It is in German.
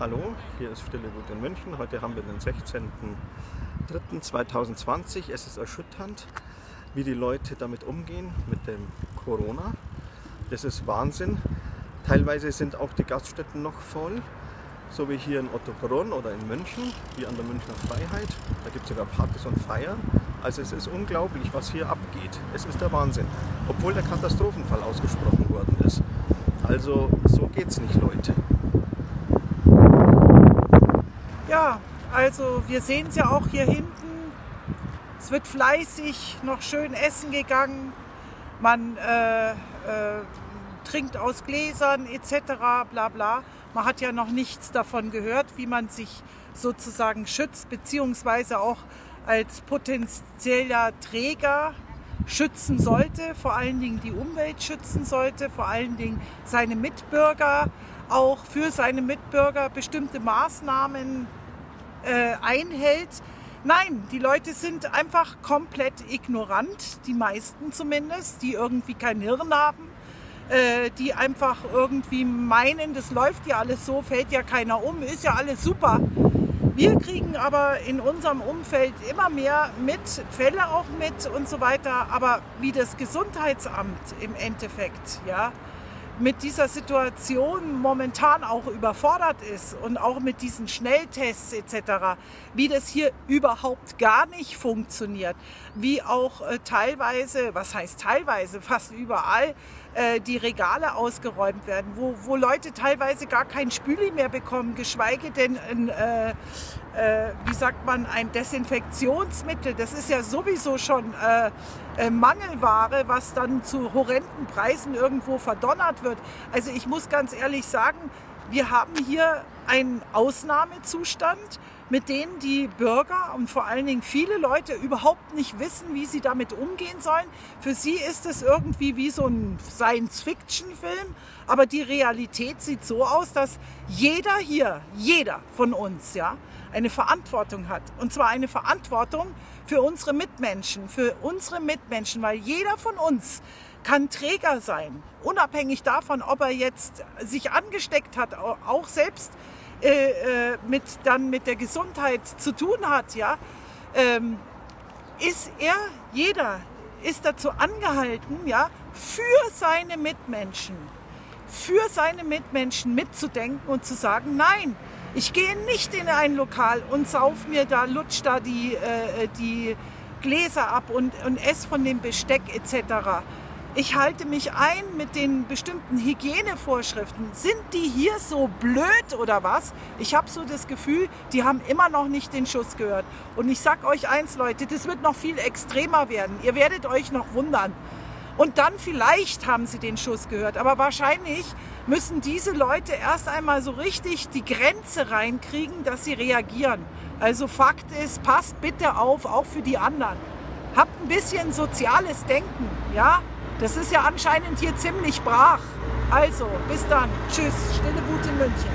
Hallo, hier ist Stille Wut in München. Heute haben wir den 16.03.2020. Es ist erschütternd, wie die Leute damit umgehen, mit dem Corona. Das ist Wahnsinn. Teilweise sind auch die Gaststätten noch voll, so wie hier in Ottobrunn oder in München, wie an der Münchner Freiheit. Da gibt es sogar Partys und Feiern. Also es ist unglaublich, was hier abgeht. Es ist der Wahnsinn, obwohl der Katastrophenfall ausgesprochen worden ist. Also so geht's nicht, Leute. Ja, also wir sehen es ja auch hier hinten. Es wird fleißig noch schön essen gegangen. Man äh, äh, trinkt aus Gläsern etc. bla bla. Man hat ja noch nichts davon gehört, wie man sich sozusagen schützt, beziehungsweise auch als potenzieller Träger schützen sollte, vor allen Dingen die Umwelt schützen sollte, vor allen Dingen seine Mitbürger auch für seine Mitbürger bestimmte Maßnahmen äh, einhält. Nein, die Leute sind einfach komplett ignorant, die meisten zumindest, die irgendwie kein Hirn haben, äh, die einfach irgendwie meinen, das läuft ja alles so, fällt ja keiner um, ist ja alles super. Wir kriegen aber in unserem Umfeld immer mehr mit, Fälle auch mit und so weiter, aber wie das Gesundheitsamt im Endeffekt, ja, mit dieser Situation momentan auch überfordert ist und auch mit diesen Schnelltests etc., wie das hier überhaupt gar nicht funktioniert, wie auch äh, teilweise, was heißt teilweise, fast überall äh, die Regale ausgeräumt werden, wo, wo Leute teilweise gar kein Spüli mehr bekommen, geschweige denn ein, äh, äh, wie sagt man, ein Desinfektionsmittel. Das ist ja sowieso schon äh, äh, Mangelware, was dann zu horrenden Preisen irgendwo verdonnert wird. Also ich muss ganz ehrlich sagen, wir haben hier einen Ausnahmezustand, mit denen die Bürger und vor allen Dingen viele Leute überhaupt nicht wissen, wie sie damit umgehen sollen. Für sie ist es irgendwie wie so ein Science-Fiction-Film, aber die Realität sieht so aus, dass jeder hier, jeder von uns, ja, eine Verantwortung hat. Und zwar eine Verantwortung für unsere Mitmenschen, für unsere Mitmenschen, weil jeder von uns kann Träger sein, unabhängig davon, ob er jetzt sich angesteckt hat, auch selbst äh, äh, mit, dann mit der Gesundheit zu tun hat, ja, ähm, ist er, jeder ist dazu angehalten, ja, für seine Mitmenschen, für seine Mitmenschen mitzudenken und zu sagen, nein, ich gehe nicht in ein Lokal und sauf mir da, lutsch da die, äh, die Gläser ab und, und esse von dem Besteck etc. Ich halte mich ein mit den bestimmten Hygienevorschriften. Sind die hier so blöd oder was? Ich habe so das Gefühl, die haben immer noch nicht den Schuss gehört. Und ich sag euch eins, Leute, das wird noch viel extremer werden. Ihr werdet euch noch wundern. Und dann vielleicht haben sie den Schuss gehört. Aber wahrscheinlich müssen diese Leute erst einmal so richtig die Grenze reinkriegen, dass sie reagieren. Also Fakt ist, passt bitte auf, auch für die anderen. Habt ein bisschen soziales Denken, ja? Das ist ja anscheinend hier ziemlich brach. Also, bis dann. Tschüss. Stille Wut in München.